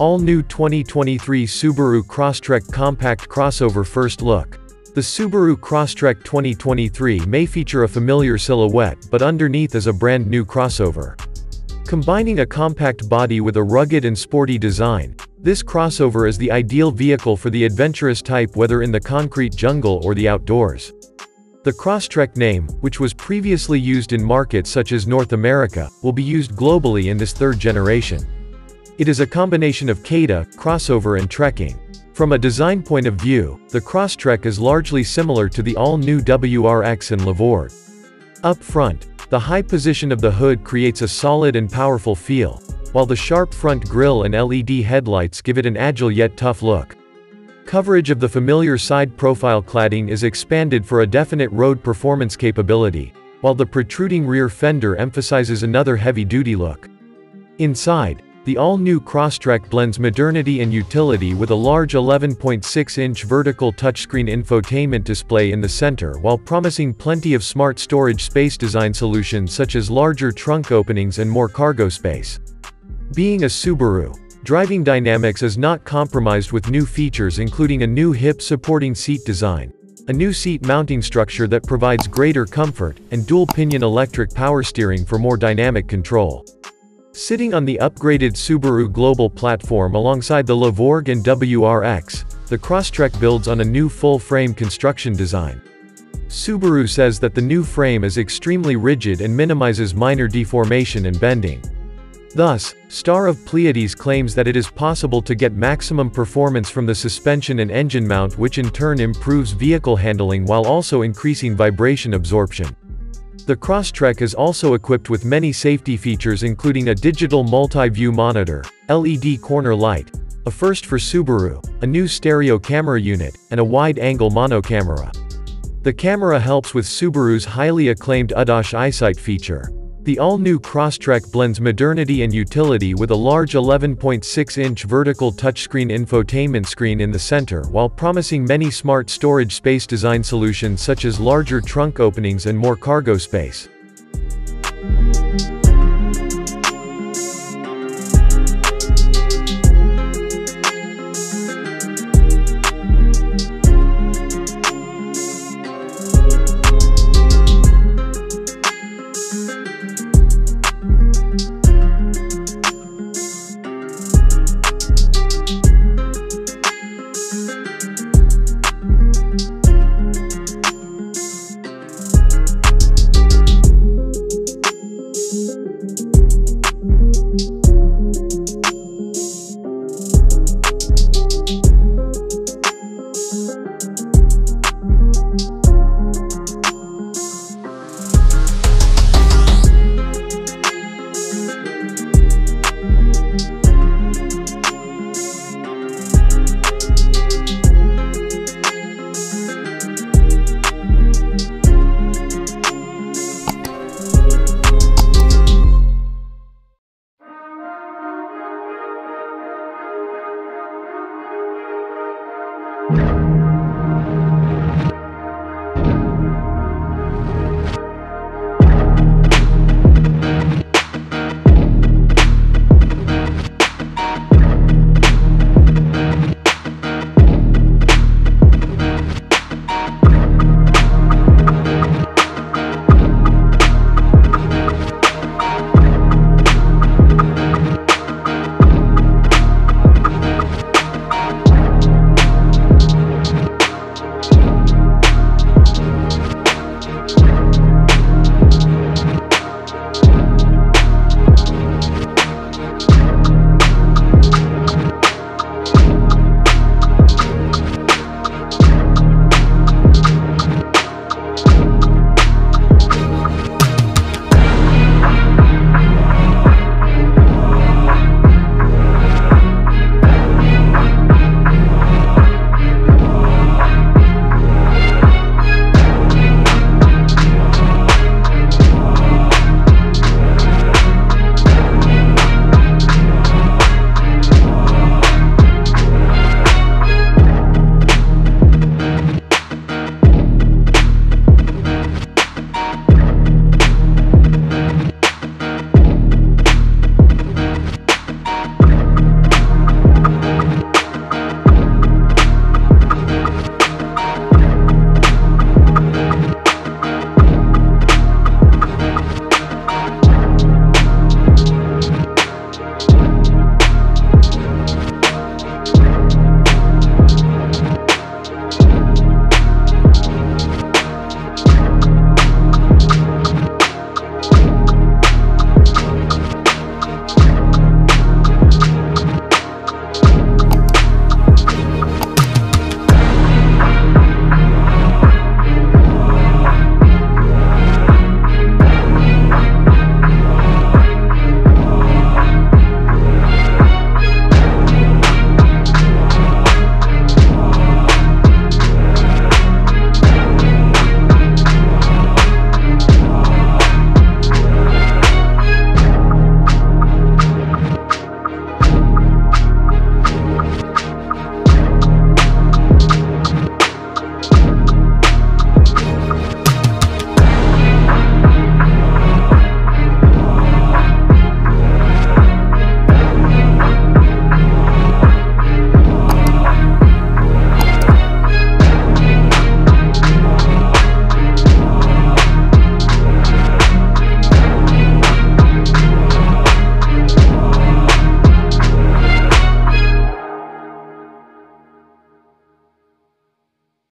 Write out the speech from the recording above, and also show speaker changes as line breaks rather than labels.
All-new 2023 Subaru Crosstrek Compact Crossover First Look. The Subaru Crosstrek 2023 may feature a familiar silhouette but underneath is a brand new crossover. Combining a compact body with a rugged and sporty design, this crossover is the ideal vehicle for the adventurous type whether in the concrete jungle or the outdoors. The Crosstrek name, which was previously used in markets such as North America, will be used globally in this third generation. It is a combination of CATA, crossover and trekking. From a design point of view, the Crosstrek is largely similar to the all-new WRX and Levorg. Up front, the high position of the hood creates a solid and powerful feel, while the sharp front grille and LED headlights give it an agile yet tough look. Coverage of the familiar side profile cladding is expanded for a definite road performance capability, while the protruding rear fender emphasizes another heavy-duty look. Inside, the all-new Crosstrek blends modernity and utility with a large 11.6-inch vertical touchscreen infotainment display in the center while promising plenty of smart storage space design solutions such as larger trunk openings and more cargo space. Being a Subaru, Driving dynamics is not compromised with new features including a new hip-supporting seat design, a new seat mounting structure that provides greater comfort, and dual-pinion electric power steering for more dynamic control. Sitting on the upgraded Subaru Global platform alongside the Levorg and WRX, the Crosstrek builds on a new full-frame construction design. Subaru says that the new frame is extremely rigid and minimizes minor deformation and bending. Thus, Star of Pleiades claims that it is possible to get maximum performance from the suspension and engine mount which in turn improves vehicle handling while also increasing vibration absorption. The Crosstrek is also equipped with many safety features including a digital multi-view monitor, LED corner light, a first for Subaru, a new stereo camera unit, and a wide-angle mono camera. The camera helps with Subaru's highly acclaimed ADAS eyesight feature. The all-new Crosstrek blends modernity and utility with a large 11.6-inch vertical touchscreen infotainment screen in the center while promising many smart storage space design solutions such as larger trunk openings and more cargo space.